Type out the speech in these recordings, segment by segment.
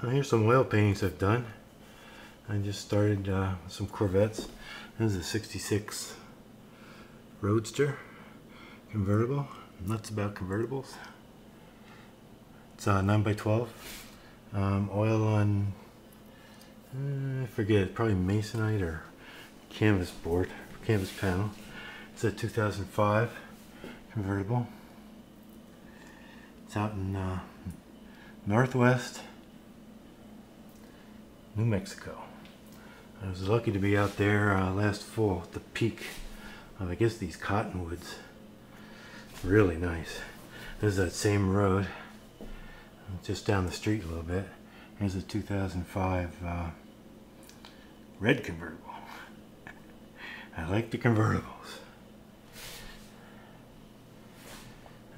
Here's some oil paintings I've done. I just started uh, some Corvettes. This is a 66 Roadster convertible. Nuts about convertibles. It's uh, 9 by 12 um, Oil on, uh, I forget, probably masonite or canvas board, canvas panel. It's a 2005 convertible. It's out in uh, Northwest New Mexico. I was lucky to be out there uh, last fall at the peak of, I guess, these cottonwoods. Really nice. This is that same road, just down the street a little bit. Here's a 2005 uh, red convertible. I like the convertibles.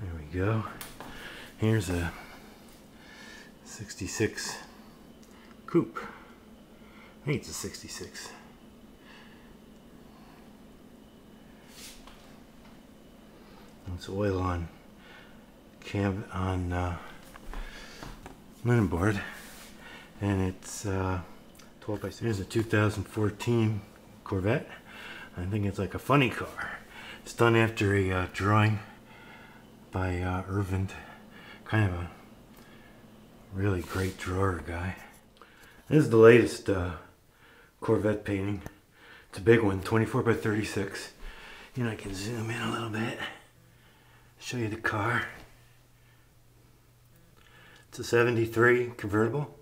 There we go. Here's a 66 coupe. I think it's a 66. It's oil on cam on uh, linen board, and it's uh, 12 by 6. Here's a 2014 Corvette. I think it's like a funny car. It's done after a uh, drawing by uh, Irvin, kind of a really great drawer guy. This is the latest uh, Corvette painting. It's a big one, 24 by 36. You know, I can zoom in a little bit, show you the car. It's a 73 convertible.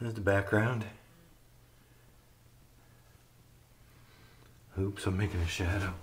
There's the background. Oops, I'm making a shadow.